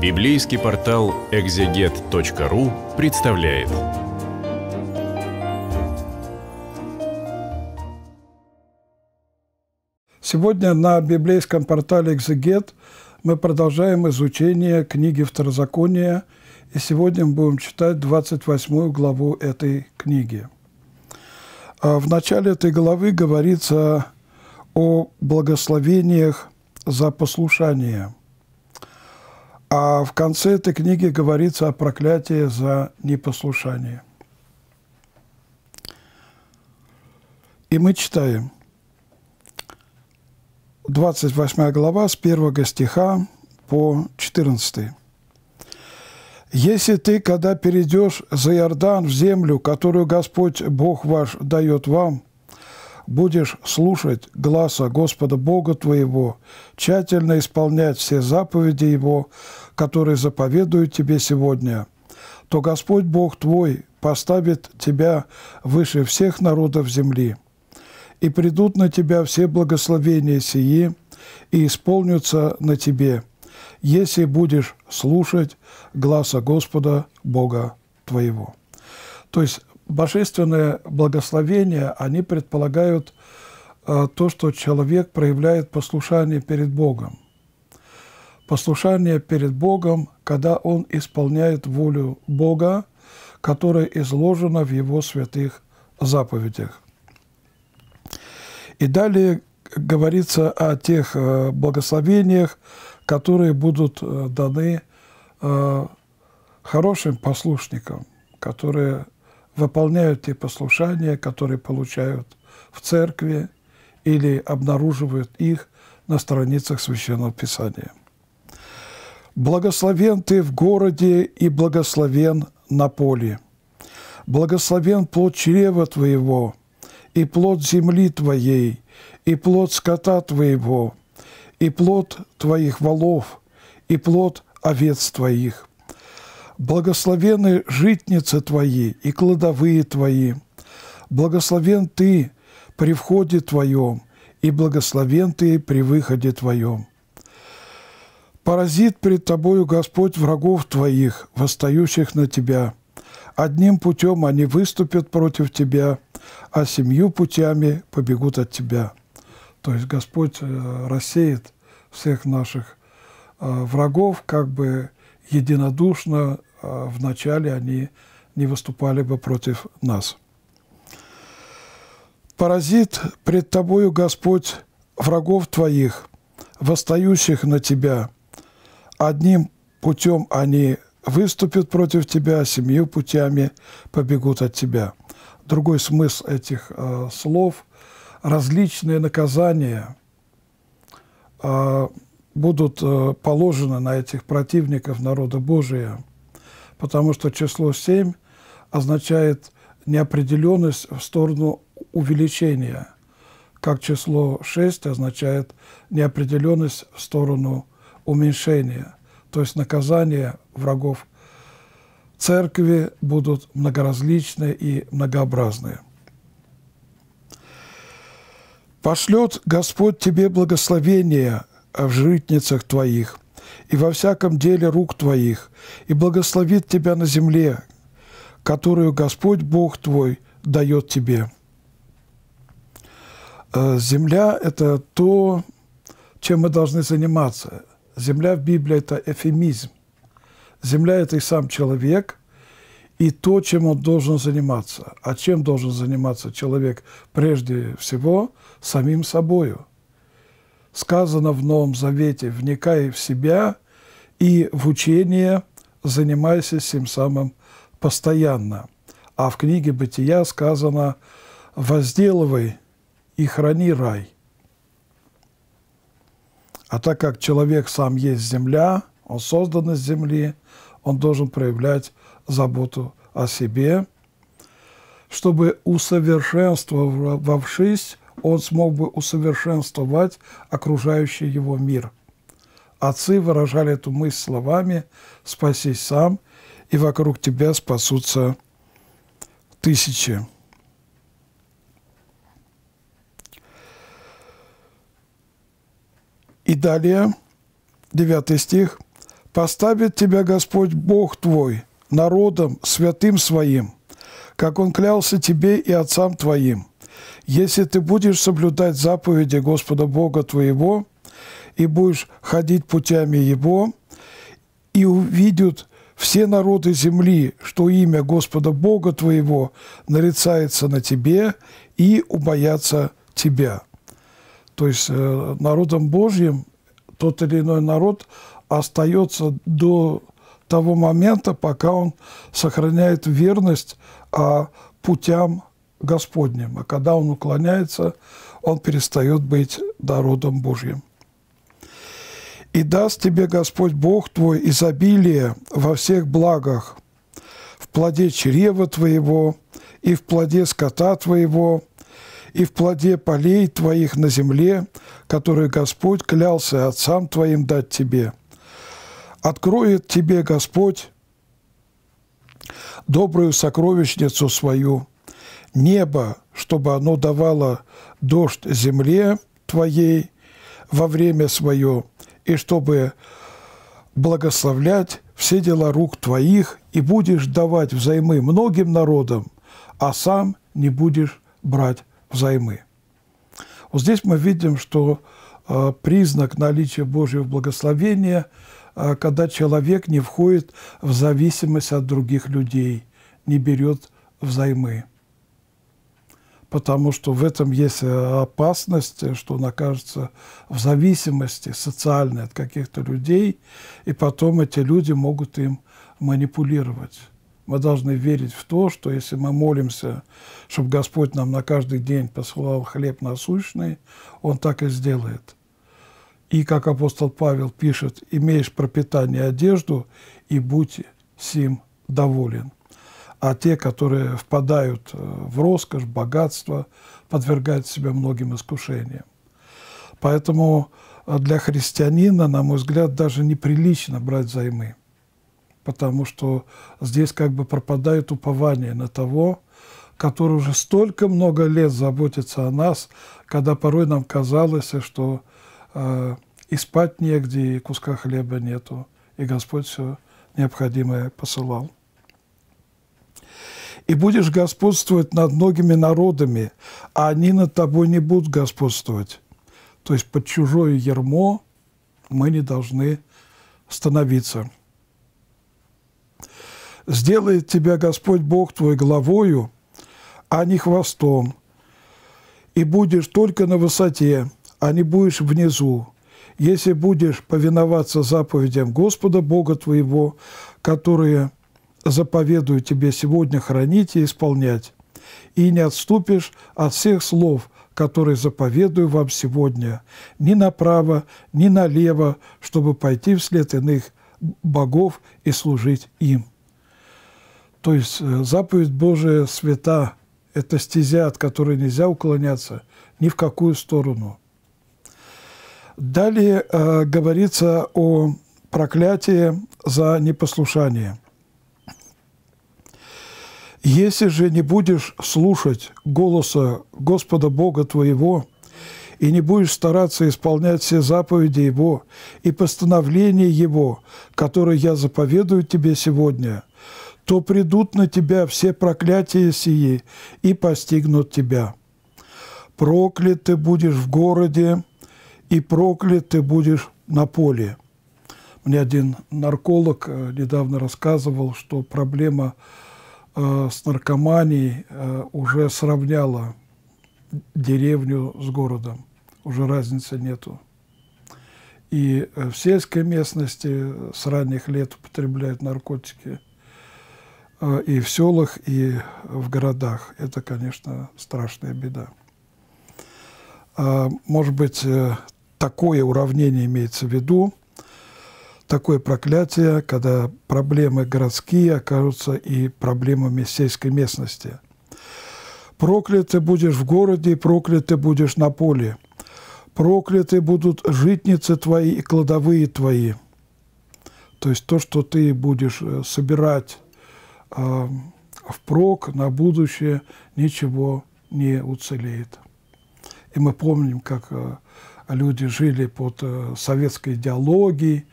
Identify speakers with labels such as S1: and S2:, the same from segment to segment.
S1: Библейский портал экзегет.ру представляет.
S2: Сегодня на библейском портале «Экзегет» мы продолжаем изучение книги Второзакония, и сегодня мы будем читать 28 главу этой книги. А в начале этой главы говорится о благословениях за послушание. А в конце этой книги говорится о проклятии за непослушание. И мы читаем 28 глава с 1 стиха по 14. Если ты, когда перейдешь за Иордан в землю, которую Господь Бог ваш дает вам, будешь слушать гласа Господа Бога твоего, тщательно исполнять все заповеди Его, которые заповедуют тебе сегодня, то Господь Бог твой поставит тебя выше всех народов земли. И придут на тебя все благословения сии, и исполнятся на тебе – если будешь слушать гласа Господа Бога твоего. То есть божественные благословения, они предполагают э, то, что человек проявляет послушание перед Богом. Послушание перед Богом, когда он исполняет волю Бога, которая изложена в его святых заповедях. И далее говорится о тех э, благословениях, которые будут э, даны э, хорошим послушникам, которые выполняют те послушания, которые получают в церкви или обнаруживают их на страницах Священного Писания. Благословен ты в городе и благословен на поле. Благословен плод чрева твоего, и плод земли твоей, и плод скота твоего, и плод твоих волов, и плод овец твоих. Благословены житницы твои и кладовые твои. Благословен ты при входе твоем, и благословен ты при выходе твоем. Поразит пред тобою Господь врагов твоих, восстающих на тебя. Одним путем они выступят против тебя, а семью путями побегут от тебя. То есть Господь э, рассеет всех наших э, врагов, как бы единодушно э, вначале они не выступали бы против нас. «Поразит пред тобою Господь врагов твоих, восстающих на тебя. Одним путем они выступят против тебя, семью путями побегут от тебя». Другой смысл этих э, слов – различные наказания э, будут э, положены на этих противников народа Божия, потому что число 7 означает неопределенность в сторону увеличения, как число 6 означает неопределенность в сторону уменьшения. То есть наказания врагов церкви будут многоразличные и многообразные. Пошлет Господь тебе благословение в житницах твоих и во всяком деле рук твоих, и благословит тебя на земле, которую Господь Бог твой дает тебе. Э, земля – это то, чем мы должны заниматься. Земля в Библии – это эфемизм. Земля – это и сам человек, и то, чем он должен заниматься. А чем должен заниматься человек? Прежде всего, самим собою. Сказано в Новом Завете, вникай в себя и в учение занимайся всем самым постоянно. А в книге «Бытия» сказано «возделывай и храни рай». А так как человек сам есть земля, он создан из земли, он должен проявлять заботу о себе, чтобы усовершенствовавшись, он смог бы усовершенствовать окружающий его мир. Отцы выражали эту мысль словами «спасись сам, и вокруг тебя спасутся тысячи». И далее, 9 стих – Поставит тебя Господь Бог твой народом святым своим, как Он клялся тебе и отцам твоим, если ты будешь соблюдать заповеди Господа Бога твоего и будешь ходить путями Его, и увидят все народы земли, что имя Господа Бога твоего нарицается на тебе и убоятся тебя. То есть э, народом Божьим тот или иной народ остается до того момента, пока он сохраняет верность а, путям Господним. А когда он уклоняется, он перестает быть народом Божьим. «И даст тебе Господь Бог твой изобилие во всех благах, в плоде чрева твоего, и в плоде скота твоего, и в плоде полей твоих на земле, которые Господь клялся отцам твоим дать тебе. Откроет тебе Господь добрую сокровищницу свою, небо, чтобы оно давало дождь земле твоей во время свое, и чтобы благословлять все дела рук твоих, и будешь давать взаймы многим народам, а сам не будешь брать взаймы. Вот здесь мы видим, что э, признак наличия Божьего благословения, э, когда человек не входит в зависимость от других людей, не берет взаймы потому что в этом есть э, опасность, что он окажется в зависимости социальной от каких-то людей, и потом эти люди могут им манипулировать. Мы должны верить в то, что если мы молимся, чтобы Господь нам на каждый день посылал хлеб насущный, Он так и сделает. И, как апостол Павел пишет, «Имеешь пропитание одежду, и будь сим доволен» а те, которые впадают э, в роскошь, богатство, подвергают себя многим искушениям. Поэтому э, для христианина, на мой взгляд, даже неприлично брать займы, потому что здесь как бы пропадает упование на того, который уже столько много лет заботится о нас, когда порой нам казалось, что э, и спать негде, и куска хлеба нету, и Господь все необходимое посылал и будешь господствовать над многими народами, а они над тобой не будут господствовать. То есть под чужое ермо мы не должны становиться. Сделает тебя Господь Бог твой главою, а не хвостом, и будешь только на высоте, а не будешь внизу, если будешь повиноваться заповедям Господа Бога твоего, которые заповедую тебе сегодня хранить и исполнять, и не отступишь от всех слов, которые заповедую вам сегодня, ни направо, ни налево, чтобы пойти вслед иных богов и служить им. То есть э, заповедь Божия свята – это стезя, от которой нельзя уклоняться ни в какую сторону. Далее э, говорится о проклятии за непослушание – если же не будешь слушать голоса Господа Бога твоего и не будешь стараться исполнять все заповеди Его и постановления Его, которые я заповедую тебе сегодня, то придут на тебя все проклятия сии и постигнут тебя. Проклят ты будешь в городе, и проклят ты будешь на поле. Мне один нарколог э, недавно рассказывал, что проблема Э, с наркоманией э, уже сравняла деревню с городом. Уже разницы нету. И э, в сельской местности с ранних лет употребляют наркотики. И в селах, и в городах. Это, конечно, страшная беда. А, может быть, такое уравнение имеется в виду, такое проклятие, когда проблемы городские окажутся и проблемами сельской местности. Проклятый будешь в городе, проклятый будешь на поле. Прокляты будут житницы твои и кладовые твои. То есть то, что ты будешь э, собирать э, впрок на будущее, ничего не уцелеет. И мы помним, как э, люди жили под э, советской идеологией,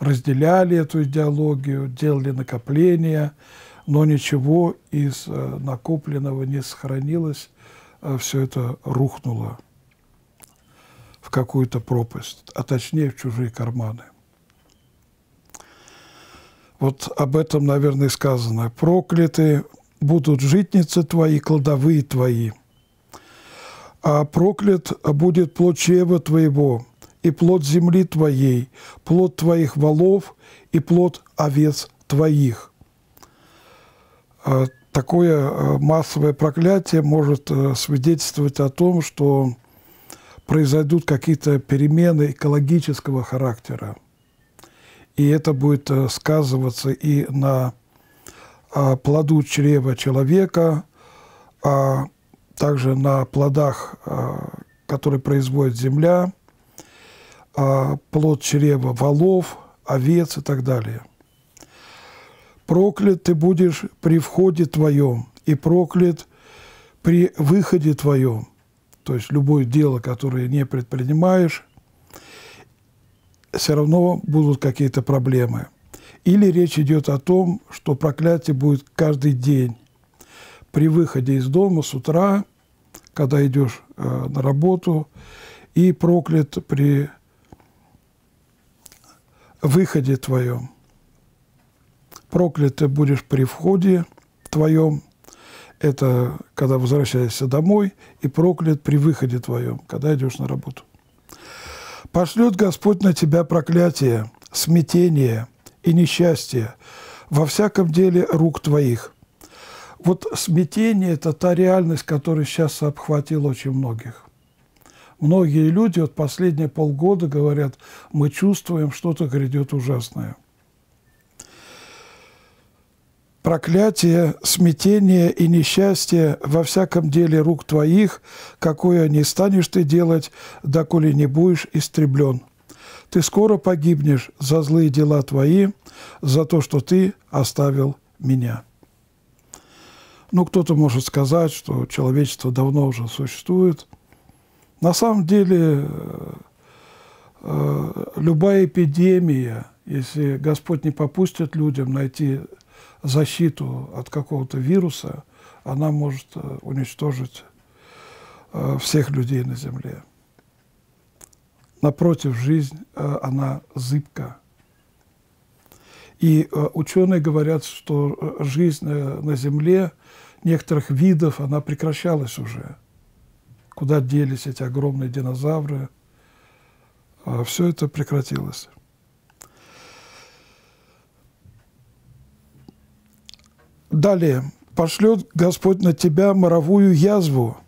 S2: разделяли эту идеологию, делали накопления, но ничего из э, накопленного не сохранилось, а все это рухнуло в какую-то пропасть, а точнее в чужие карманы. Вот об этом, наверное, сказано. «Прокляты будут житницы твои, кладовые твои, а проклят будет плод чрева твоего, и плод земли твоей, плод твоих волов и плод овец твоих». А такое а, массовое проклятие может э, свидетельствовать о том, что произойдут какие-то перемены экологического характера и это будет э, сказываться и на а, плоду чрева человека, а также на плодах, а, которые производит земля, а, плод чрева волов, овец и так далее. Проклят ты будешь при входе твоем, и проклят при выходе твоем. То есть любое дело, которое не предпринимаешь, все равно будут какие-то проблемы. Или речь идет о том, что проклятие будет каждый день. При выходе из дома с утра, когда идешь э, на работу, и проклят при выходе твоем. Проклят ты будешь при входе твоем, это когда возвращаешься домой, и проклят при выходе твоем, когда идешь на работу. Пошлет Господь на тебя проклятие, смятение и несчастье во всяком деле рук твоих. Вот смятение – это та реальность, которая сейчас обхватила очень многих. Многие люди вот последние полгода говорят, мы чувствуем, что-то грядет ужасное проклятие, смятение и несчастье во всяком деле рук твоих, какое не станешь ты делать, доколе не будешь истреблен. Ты скоро погибнешь за злые дела твои, за то, что ты оставил меня». Ну, кто-то может сказать, что человечество давно уже существует. На самом деле, э, э, любая эпидемия, если Господь не попустит людям найти защиту от какого-то вируса, она может э, уничтожить э, всех людей на Земле. Напротив, жизнь, э, она зыбка. И ученые говорят, что жизнь на Земле некоторых видов, она прекращалась уже. Куда делись эти огромные динозавры? Все это прекратилось. Далее. «Пошлет Господь на тебя моровую язву,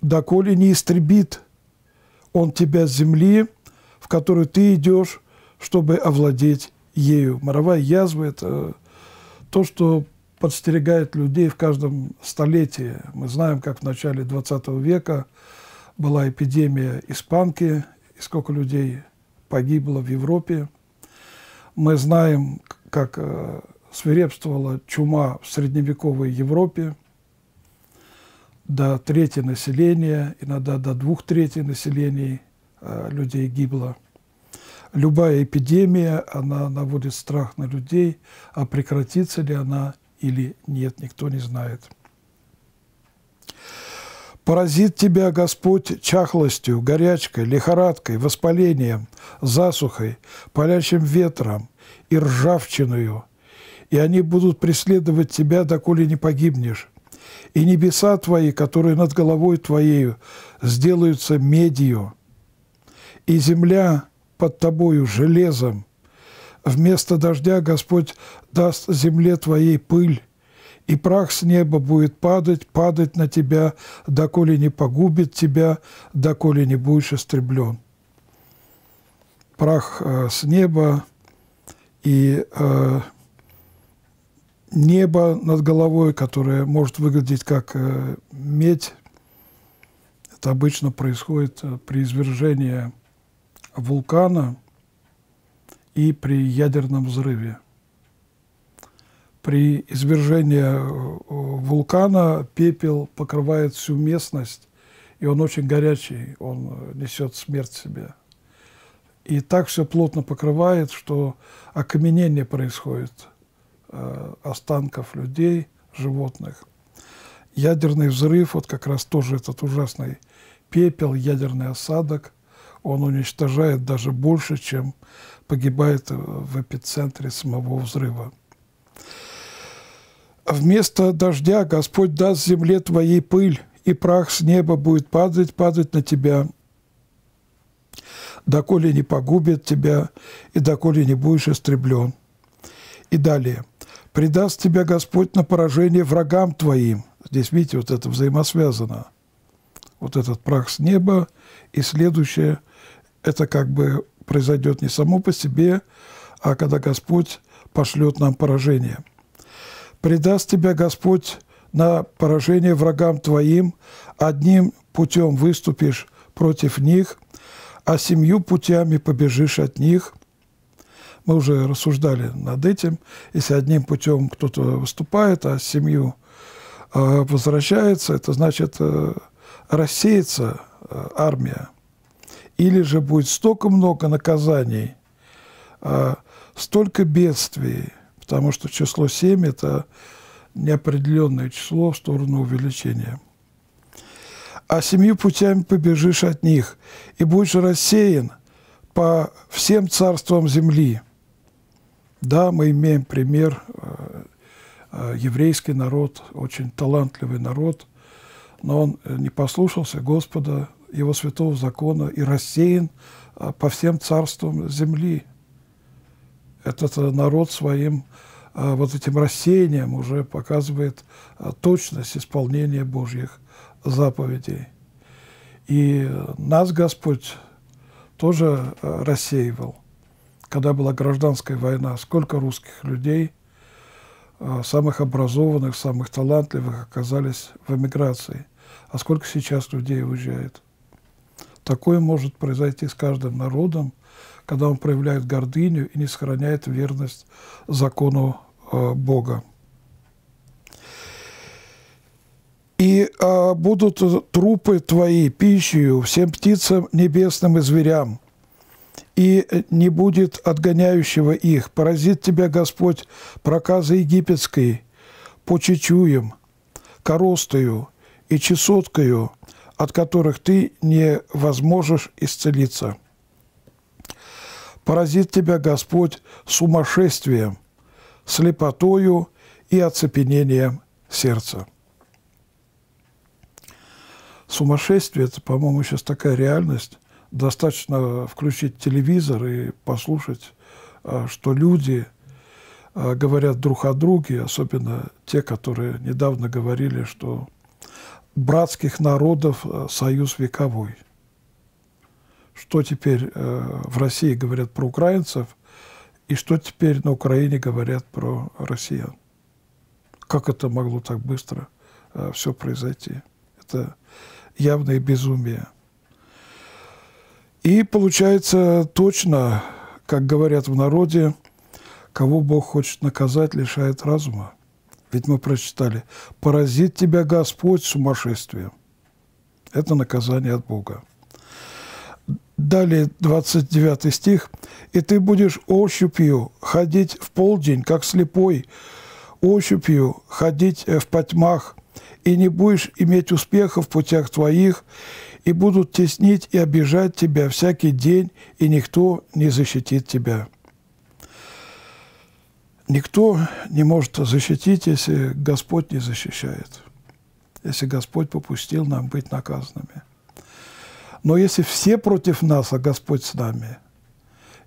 S2: доколе не истребит Он тебя с земли, в которую ты идешь, чтобы овладеть ею». Моровая язва – это то, что подстерегает людей в каждом столетии. Мы знаем, как в начале XX века была эпидемия испанки, и сколько людей погибло в Европе. Мы знаем, как э, свирепствовала чума в средневековой Европе, до трети населения, иногда до двух третей населения э, людей гибло. Любая эпидемия, она наводит страх на людей, а прекратится ли она или нет, никто не знает. Поразит тебя Господь чахлостью, горячкой, лихорадкой, воспалением, засухой, палящим ветром и ржавчиною, и они будут преследовать тебя, доколе не погибнешь. И небеса твои, которые над головой твоею, сделаются медью, и земля под тобою железом. Вместо дождя Господь даст земле твоей пыль, и прах с неба будет падать, падать на тебя, доколе не погубит тебя, доколе не будешь истреблен. Прах э, с неба и э, небо над головой, которое может выглядеть как э, медь. Это обычно происходит э, при извержении вулкана и при ядерном взрыве. При извержении э, вулкана пепел покрывает всю местность, и он очень горячий, он несет смерть себе. И так все плотно покрывает, что окаменение происходит останков людей, животных. Ядерный взрыв, вот как раз тоже этот ужасный пепел, ядерный осадок, он уничтожает даже больше, чем погибает в эпицентре самого взрыва. Вместо дождя Господь даст земле твоей пыль, и прах с неба будет падать, падать на тебя, доколе не погубит тебя, и доколе не будешь истреблен. И далее. «Предаст тебя Господь на поражение врагам твоим». Здесь, видите, вот это взаимосвязано. Вот этот прах с неба и следующее, это как бы произойдет не само по себе, а когда Господь пошлет нам поражение. «Предаст тебя Господь на поражение врагам твоим, одним путем выступишь против них, а семью путями побежишь от них». Мы уже рассуждали над этим. Если одним путем кто-то выступает, а семью э, возвращается, это значит э, рассеется э, армия. Или же будет столько много наказаний, столько бедствий, потому что число 7 – это неопределенное число в сторону увеличения. А семью путями побежишь от них, и будешь рассеян по всем царствам земли. Да, мы имеем пример, э, э, еврейский народ, очень талантливый народ, но он не послушался Господа, Его святого закона и рассеян э, по всем царствам земли. Этот народ своим вот этим рассеянием уже показывает точность исполнения Божьих заповедей. И нас Господь тоже рассеивал. Когда была гражданская война, сколько русских людей, самых образованных, самых талантливых оказались в эмиграции. А сколько сейчас людей уезжает? Такое может произойти с каждым народом, когда он проявляет гордыню и не сохраняет верность закону Э, Бога. И а, будут трупы твои пищей всем птицам небесным и зверям, и не будет отгоняющего их. Поразит тебя Господь проказой египетской, по чечуям, коростою и чесоткою, от которых ты не возможешь исцелиться. Поразит тебя Господь сумасшествием – слепотою и оцепенением сердца. Сумасшествие – это, по-моему, сейчас такая реальность. Достаточно включить телевизор и послушать, а, что люди а, говорят друг о друге, особенно те, которые недавно говорили, что братских народов а, союз вековой. Что теперь в России говорят про украинцев, и что теперь на Украине говорят про россиян? Как это могло так быстро э, все произойти? Это явное безумие. И получается точно, как говорят в народе, кого Бог хочет наказать, лишает разума. Ведь мы прочитали, поразит тебя Господь сумасшествием. Это наказание от Бога. Далее 29 стих. «И ты будешь ощупью ходить в полдень, как слепой, ощупью ходить в потьмах, и не будешь иметь успеха в путях твоих, и будут теснить и обижать тебя всякий день, и никто не защитит тебя». Никто не может защитить, если Господь не защищает, если Господь попустил нам быть наказанными. Но если все против нас, а Господь с нами,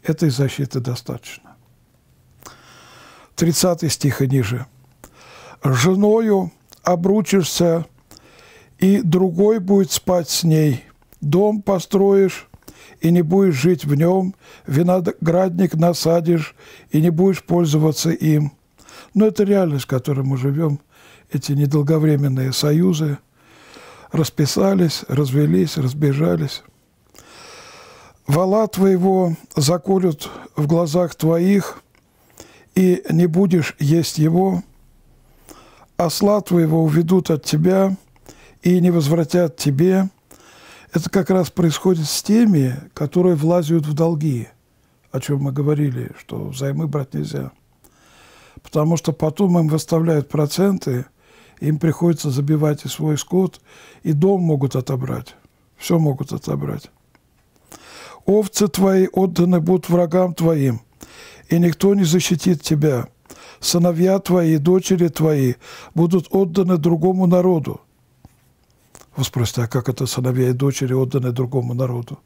S2: этой защиты достаточно. 30 стих и ниже. «Женою обручишься, и другой будет спать с ней. Дом построишь, и не будешь жить в нем, виноградник насадишь, и не будешь пользоваться им». Но это реальность, в которой мы живем, эти недолговременные союзы – расписались, развелись, разбежались. Вала твоего заколют в глазах твоих, и не будешь есть его. Осла твоего уведут от тебя, и не возвратят тебе. Это как раз происходит с теми, которые влазят в долги, о чем мы говорили, что взаймы брать нельзя. Потому что потом им выставляют проценты, им приходится забивать и свой скот, и дом могут отобрать. Все могут отобрать. Овцы твои отданы будут врагам твоим, и никто не защитит тебя. Сыновья твои и дочери твои будут отданы другому народу. Вы спросите, а как это сыновья и дочери отданы другому народу?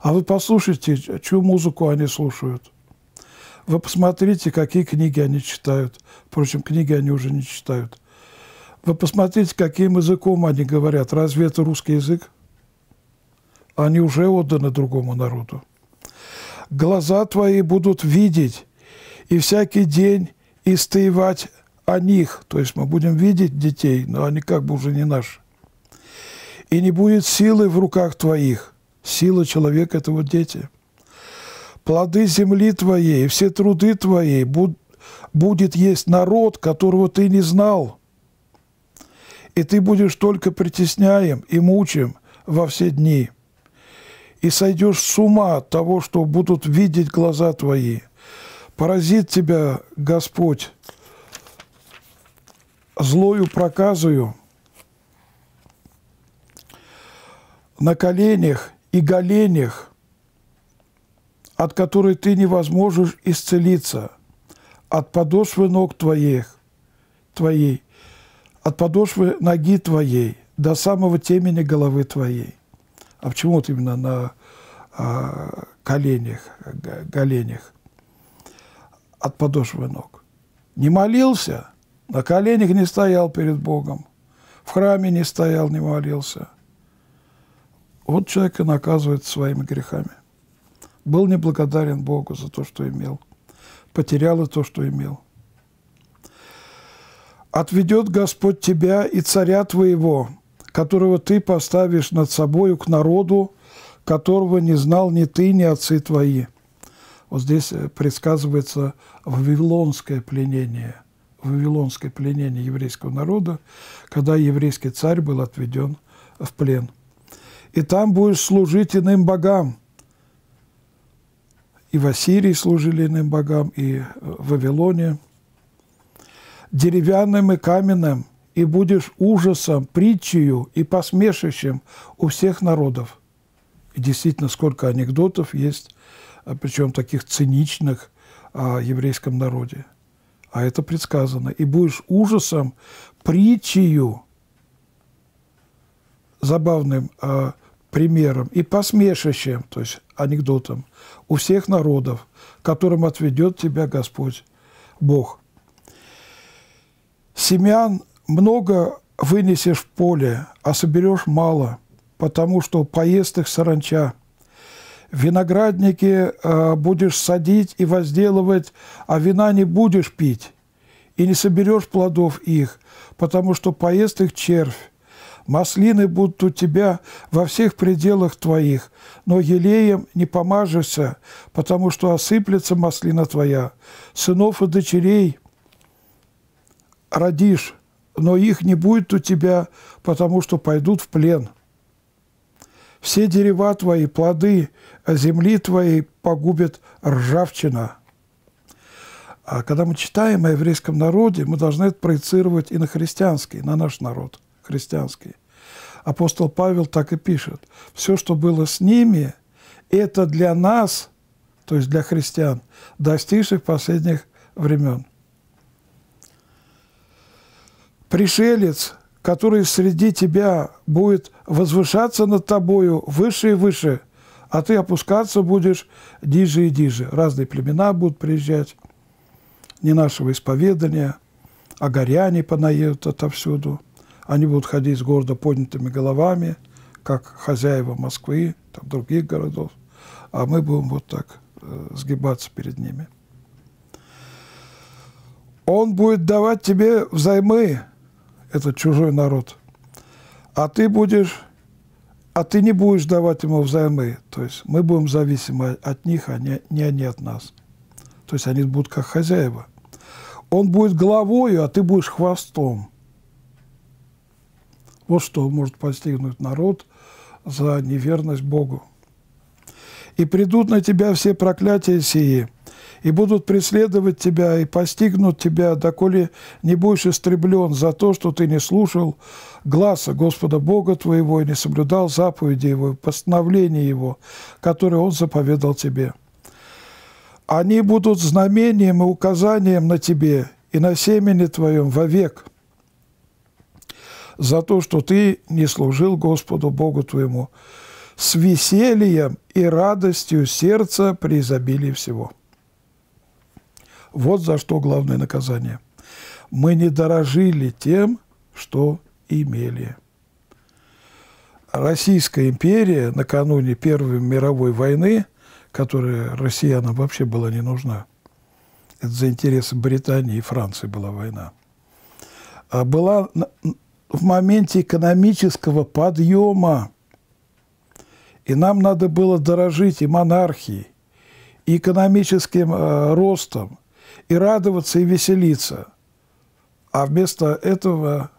S2: А вы послушайте, чью музыку они слушают. Вы посмотрите, какие книги они читают. Впрочем, книги они уже не читают. Вы посмотрите, каким языком они говорят. Разве это русский язык? Они уже отданы другому народу. Глаза твои будут видеть, и всякий день истоевать о них. То есть мы будем видеть детей, но они как бы уже не наши. И не будет силы в руках твоих. Сила человека – это вот дети. Плоды земли твоей, все труды твои буд, будет есть народ, которого ты не знал. И ты будешь только притесняем и мучим во все дни. И сойдешь с ума от того, что будут видеть глаза твои – Поразит тебя Господь злою проказою на коленях и голенях, от которой ты не возможешь исцелиться, от подошвы ног твоих, твоей, от подошвы ноги твоей до самого темени головы твоей. А почему вот именно на а, коленях, голенях? от подошвы ног. Не молился, на коленях не стоял перед Богом, в храме не стоял, не молился. Вот человек и наказывает своими грехами. Был неблагодарен Богу за то, что имел. Потерял и то, что имел. «Отведет Господь тебя и царя твоего, которого ты поставишь над собою к народу, которого не знал ни ты, ни отцы твои» Вот здесь э, предсказывается вавилонское пленение, вавилонское пленение еврейского народа, когда еврейский царь был отведен в плен. И там будешь служить иным богам. И в Ассирии служили иным богам, и э, в Вавилоне. Деревянным и каменным, и будешь ужасом, притчею и посмешищем у всех народов. И действительно, сколько анекдотов есть а причем таких циничных о еврейском народе. А это предсказано. И будешь ужасом, притчею, забавным э, примером и посмешищем, то есть анекдотом, у всех народов, которым отведет тебя Господь Бог. Семян много вынесешь в поле, а соберешь мало, потому что поест их саранча – виноградники э, будешь садить и возделывать, а вина не будешь пить, и не соберешь плодов их, потому что поест их червь. Маслины будут у тебя во всех пределах твоих, но елеем не помажешься, потому что осыплется маслина твоя. Сынов и дочерей родишь, но их не будет у тебя, потому что пойдут в плен. Все дерева твои, плоды земли твоей погубит ржавчина. А когда мы читаем о еврейском народе, мы должны это проецировать и на христианский, на наш народ христианский. Апостол Павел так и пишет. Все, что было с ними, это для нас, то есть для христиан, достигших последних времен. Пришелец, который среди тебя будет возвышаться над тобою выше и выше, а ты опускаться будешь диже и диже. Разные племена будут приезжать, не нашего исповедания, а горяне понаедут отовсюду. Они будут ходить с гордо поднятыми головами, как хозяева Москвы, там, других городов, а мы будем вот так э, сгибаться перед ними. Он будет давать тебе взаймы, этот чужой народ. А ты будешь, а ты не будешь давать ему взаймы. То есть мы будем зависимы от них, а не, не они от нас. То есть они будут как хозяева. Он будет главою, а ты будешь хвостом. Вот что может постигнуть народ, за неверность Богу. И придут на тебя все проклятия сии, и будут преследовать тебя, и постигнут тебя, доколе не будешь истреблен за то, что ты не слушал гласа Господа Бога твоего и не соблюдал заповеди Его, постановления Его, которые Он заповедал тебе. Они будут знамением и указанием на тебе и на семени твоем вовек за то, что ты не служил Господу Богу твоему с весельем и радостью сердца при изобилии всего. Вот за что главное наказание. Мы не дорожили тем, что имели. Российская империя накануне Первой мировой войны, которая россиянам вообще была не нужна, это за интересы Британии и Франции была война, а была в моменте экономического подъема. И нам надо было дорожить и монархией, и экономическим э, ростом, и радоваться, и веселиться. А вместо этого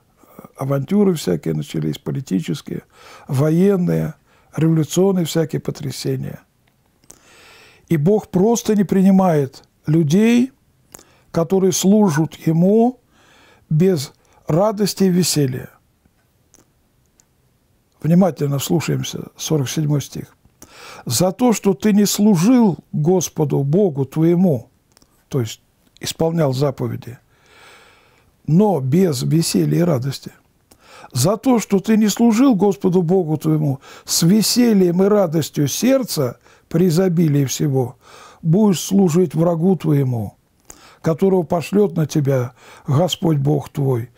S2: авантюры всякие начались, политические, военные, революционные всякие потрясения. И Бог просто не принимает людей, которые служат Ему без радости и веселья. Внимательно слушаемся, 47 стих. «За то, что ты не служил Господу, Богу твоему, то есть исполнял заповеди, но без веселья и радости, за то, что ты не служил Господу Богу твоему с весельем и радостью сердца при изобилии всего, будешь служить врагу твоему, которого пошлет на тебя Господь Бог твой,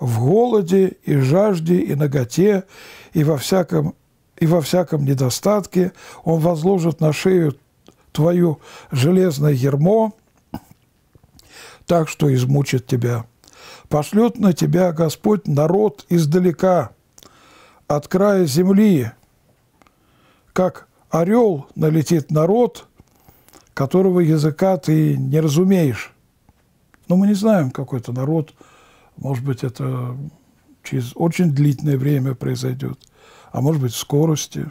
S2: в голоде и жажде и наготе и во всяком, и во всяком недостатке Он возложит на шею твою железное ермо, так что измучит тебя. Пошлет на тебя Господь народ издалека, от края земли, как орел налетит народ, которого языка ты не разумеешь. Но мы не знаем, какой это народ – может быть, это через очень длительное время произойдет, а может быть, в скорости.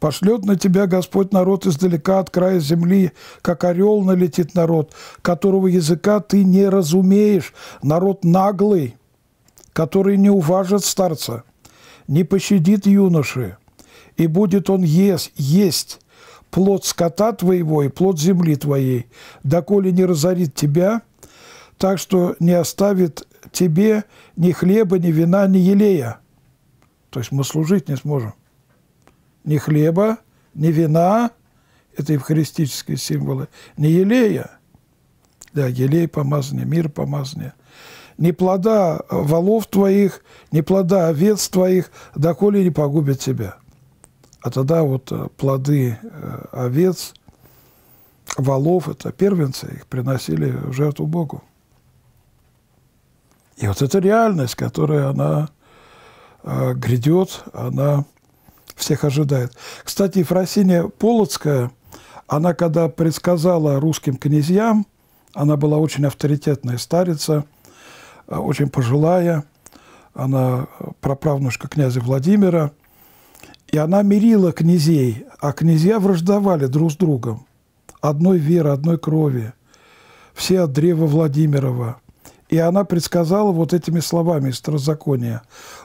S2: Пошлет на тебя Господь народ издалека от края земли, как орел налетит народ, которого языка ты не разумеешь, народ наглый, который не уважит старца, не пощадит юноши, и будет он есть, есть плод скота твоего и плод земли твоей, доколе не разорит тебя – так что не оставит тебе ни хлеба, ни вина, ни елея. То есть мы служить не сможем. Ни хлеба, ни вина, это евхаристические символы, ни елея, да, елей помазания, мир помазания, ни плода волов твоих, ни плода овец твоих, доколе не погубят тебя. А тогда вот э, плоды э, овец, волов, это первенцы, их приносили в жертву Богу. И вот эта реальность, которая она э, грядет, она всех ожидает. Кстати, Ефросиния Полоцкая, она когда предсказала русским князьям, она была очень авторитетная старица, э, очень пожилая, она праправнушка князя Владимира, и она мирила князей, а князья враждовали друг с другом. Одной веры, одной крови. Все от древа Владимирова – и она предсказала вот этими словами из Второзакония.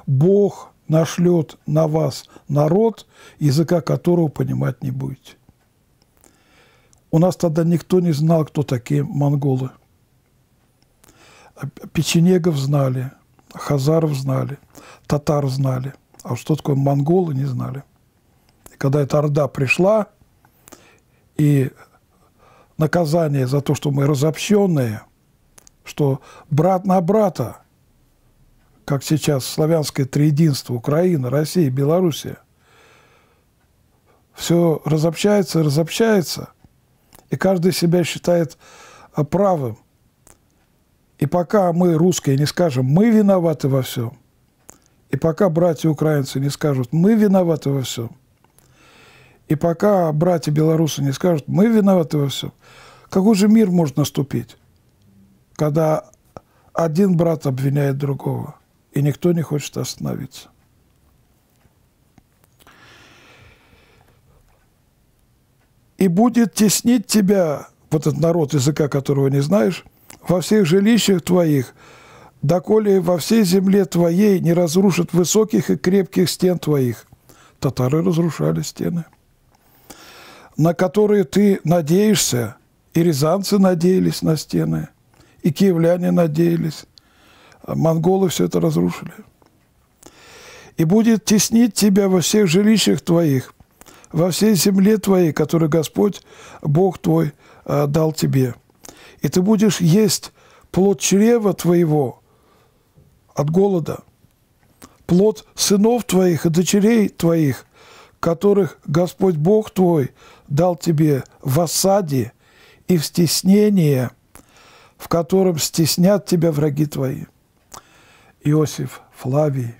S2: «Бог нашлет на вас народ, языка которого понимать не будете». У нас тогда никто не знал, кто такие монголы. Печенегов знали, хазаров знали, татар знали. А что такое монголы, не знали. И когда эта орда пришла, и наказание за то, что мы разобщенные – что брат на брата, как сейчас славянское триединство, Украина, Россия, Белоруссия, все разобщается, разобщается, и каждый себя считает а, правым. И пока мы, русские, не скажем, мы виноваты во всем, и пока братья украинцы не скажут, мы виноваты во всем, и пока братья белорусы не скажут, мы виноваты во всем, какой же мир может наступить? когда один брат обвиняет другого, и никто не хочет остановиться. И будет теснить тебя, вот этот народ, языка которого не знаешь, во всех жилищах твоих, доколе во всей земле твоей не разрушат высоких и крепких стен твоих. Татары разрушали стены, на которые ты надеешься, и рязанцы надеялись на стены – и киевляне надеялись. А монголы все это разрушили. И будет теснить тебя во всех жилищах твоих, во всей земле твоей, которую Господь, Бог твой, а, дал тебе. И ты будешь есть плод чрева твоего от голода, плод сынов твоих и дочерей твоих, которых Господь Бог твой дал тебе в осаде и в стеснение, в котором стеснят тебя враги твои. Иосиф Флавий,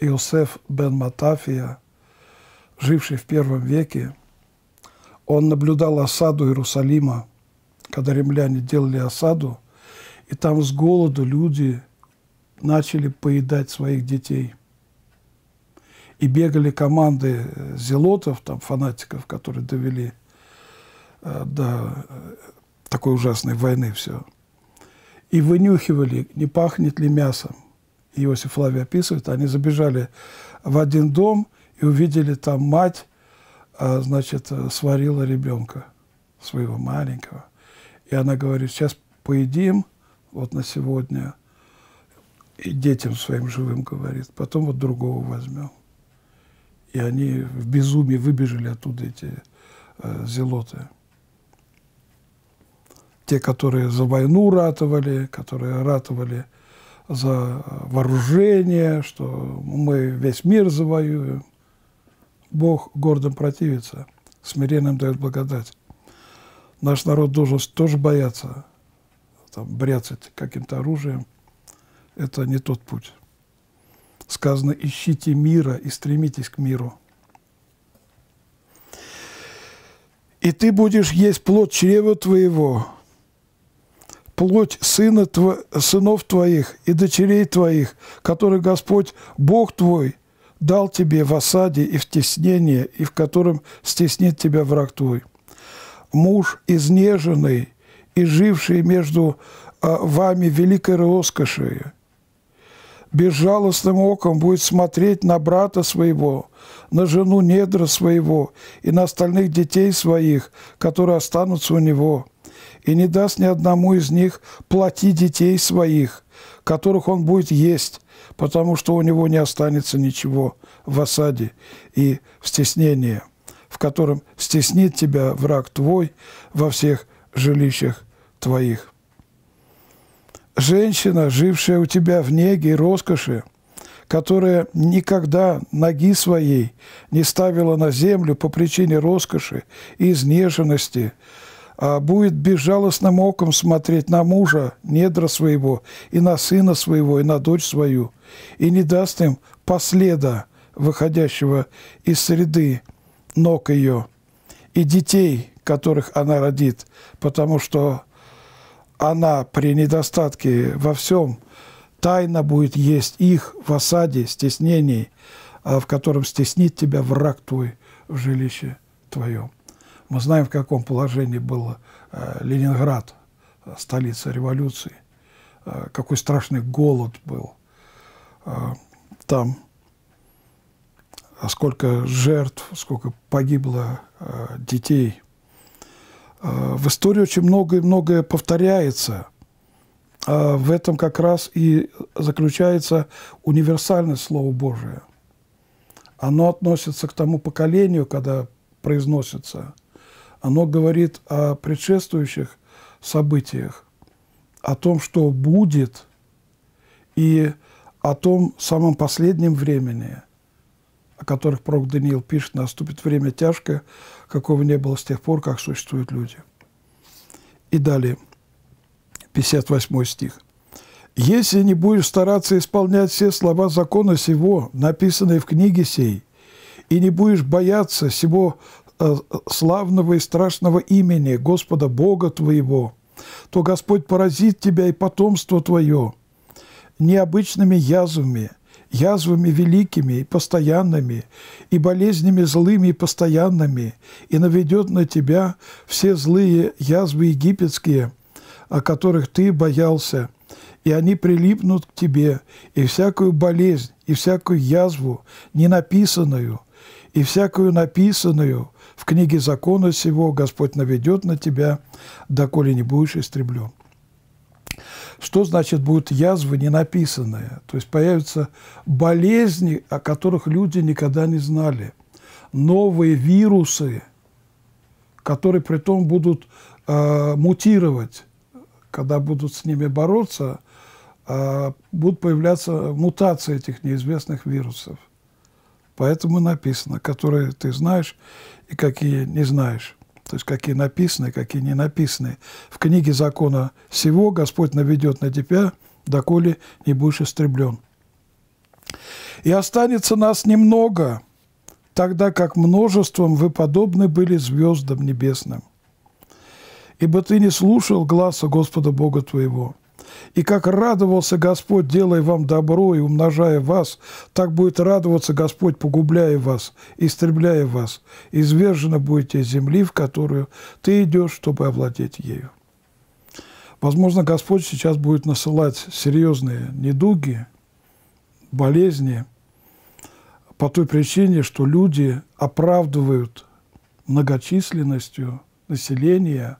S2: Иосиф бен Матафия, живший в первом веке, он наблюдал осаду Иерусалима, когда римляне делали осаду, и там с голоду люди начали поедать своих детей. И бегали команды зелотов, там, фанатиков, которые довели э, до э, такой ужасной войны все. И вынюхивали, не пахнет ли мясом. Иосиф Флавий описывает, они забежали в один дом и увидели там мать, а, значит, сварила ребенка своего маленького. И она говорит, сейчас поедим вот на сегодня, и детям своим живым говорит, потом вот другого возьмем. И они в безумии выбежали оттуда, эти э, зелоты. Те, которые за войну ратовали, которые ратовали за вооружение, что мы весь мир завоюем. Бог гордым противится, смиренным дает благодать. Наш народ должен тоже бояться, там, бряцать каким-то оружием. Это не тот путь. Сказано, ищите мира и стремитесь к миру. И ты будешь есть плод чрева твоего, плоть сына тво, сынов твоих и дочерей твоих, которые Господь, Бог твой, дал тебе в осаде и в теснении, и в котором стеснит тебя враг твой. Муж изнеженный и живший между а, вами великой роскошью, безжалостным оком будет смотреть на брата своего, на жену недра своего и на остальных детей своих, которые останутся у него – и не даст ни одному из них платить детей своих, которых он будет есть, потому что у него не останется ничего в осаде и в стеснении, в котором стеснит тебя враг твой во всех жилищах твоих. Женщина, жившая у тебя в неге и роскоши, которая никогда ноги своей не ставила на землю по причине роскоши и изнеженности, будет безжалостным оком смотреть на мужа, недра своего, и на сына своего, и на дочь свою, и не даст им последа, выходящего из среды ног ее, и детей, которых она родит, потому что она при недостатке во всем тайно будет есть их в осаде, стеснении, а в котором стеснит тебя враг твой в жилище твоем. Мы знаем, в каком положении был э, Ленинград, э, столица революции, э, какой страшный голод был там, а сколько жертв, сколько погибло детей. В истории очень многое-многое повторяется. В этом как раз и заключается универсальность Слова Божия. Оно относится к тому поколению, когда произносится – оно говорит о предшествующих событиях, о том, что будет, и о том самом последнем времени, о которых пророк Даниил пишет, наступит время тяжкое, какого не было с тех пор, как существуют люди. И далее, 58 стих. «Если не будешь стараться исполнять все слова закона сего, написанные в книге сей, и не будешь бояться сего Э, славного и страшного имени Господа Бога твоего, то Господь поразит тебя и потомство твое необычными язвами, язвами великими и постоянными, и болезнями злыми и постоянными, и наведет на тебя все злые язвы египетские, о которых ты боялся, и они прилипнут к тебе, и всякую болезнь, и всякую язву, ненаписанную, и всякую написанную в книге закона сего Господь наведет на тебя, доколе не будешь истреблен. Что значит будут язвы не написанные? То есть появятся болезни, о которых люди никогда не знали. Новые вирусы, которые при том будут э, мутировать. Когда будут с ними бороться, э, будут появляться мутации этих неизвестных вирусов. Поэтому написано, которые ты знаешь и какие не знаешь то есть какие написаны, какие не написаны. В книге закона всего Господь наведет на тебя, доколе не будешь истреблен. И останется нас немного, тогда как множеством вы подобны были звездам небесным. Ибо ты не слушал гласа Господа Бога твоего – и как радовался Господь, делая вам добро и умножая вас, так будет радоваться Господь, погубляя вас, истребляя вас. Извержены будете земли, в которую ты идешь, чтобы овладеть ею. Возможно, Господь сейчас будет насылать серьезные недуги, болезни, по той причине, что люди оправдывают многочисленностью населения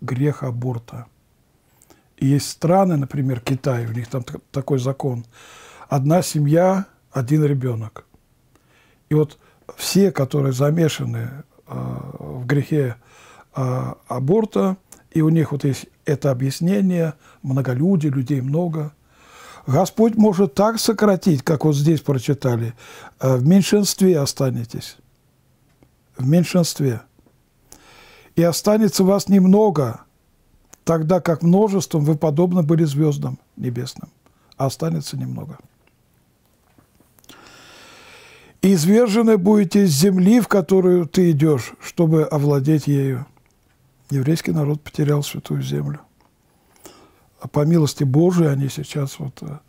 S2: грех аборта – есть страны, например, Китай, у них там такой закон. Одна семья, один ребенок. И вот все, которые замешаны э, в грехе э, аборта, и у них вот есть это объяснение, многолюдие, людей много. Господь может так сократить, как вот здесь прочитали, э, в меньшинстве останетесь. В меньшинстве. И останется вас немного – тогда как множеством вы подобны были звездам небесным, а останется немного. И извержены будете из земли, в которую ты идешь, чтобы овладеть ею. Еврейский народ потерял святую землю. А по милости Божией они сейчас вот э,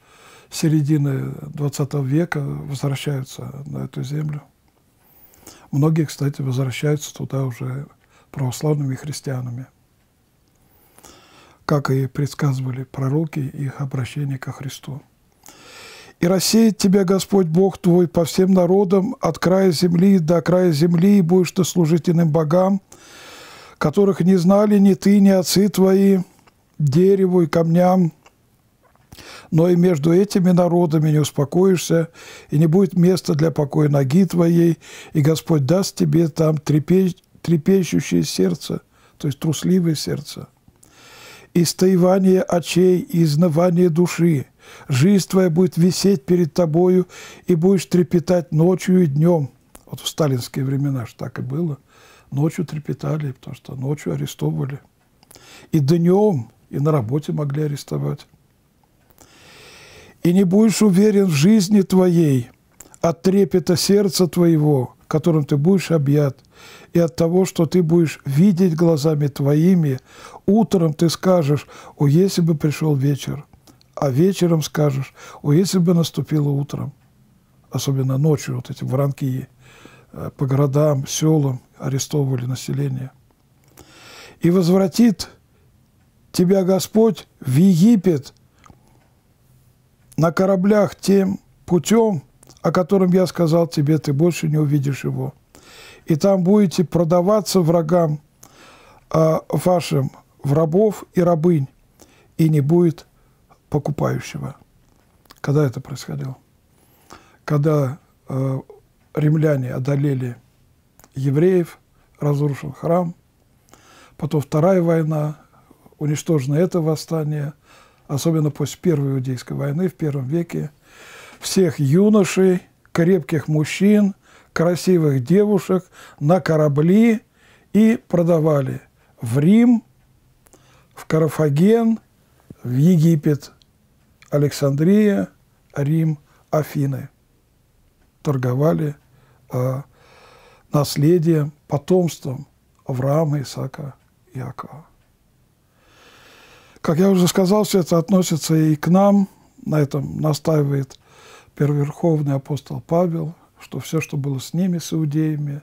S2: середины 20 века возвращаются на эту землю. Многие, кстати, возвращаются туда уже православными христианами как и предсказывали пророки, их обращение ко Христу. «И рассеет тебя Господь Бог твой по всем народам от края земли до края земли, и будешь ты служить иным богам, которых не знали ни ты, ни отцы твои, дереву и камням, но и между этими народами не успокоишься, и не будет места для покоя ноги твоей, и Господь даст тебе там трепещущее сердце, то есть трусливое сердце – истоевание очей и изнывание души. Жизнь твоя будет висеть перед тобою, и будешь трепетать ночью и днем. Вот в сталинские времена же так и было. Ночью трепетали, потому что ночью арестовывали. И днем, и на работе могли арестовать. И не будешь уверен в жизни твоей от трепета сердца твоего, которым ты будешь объят, и от того, что ты будешь видеть глазами твоими, утром ты скажешь, о, если бы пришел вечер, а вечером скажешь, о, если бы наступило утром, особенно ночью, вот эти воронки э, по городам, селам арестовывали население. И возвратит тебя Господь в Египет на кораблях тем путем, о котором я сказал тебе, ты больше не увидишь его. И там будете продаваться врагам а, вашим в рабов и рабынь, и не будет покупающего. Когда это происходило? Когда э, римляне одолели евреев, разрушен храм, потом Вторая война, уничтожено это восстание, особенно после Первой Иудейской войны в первом веке – всех юношей, крепких мужчин, красивых девушек на корабли и продавали в Рим, в Карфаген, в Египет, Александрия, Рим, Афины. Торговали э, наследием, потомством Авраама, Исаака, Иакова. Как я уже сказал, все это относится и к нам, на этом настаивает первоверховный апостол Павел, что все, что было с ними, с иудеями,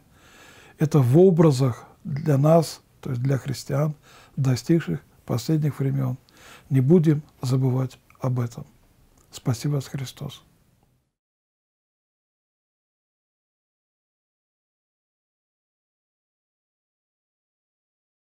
S2: это в образах для нас, то есть для христиан, достигших последних времен. Не будем забывать об этом. Спасибо вас, Христос.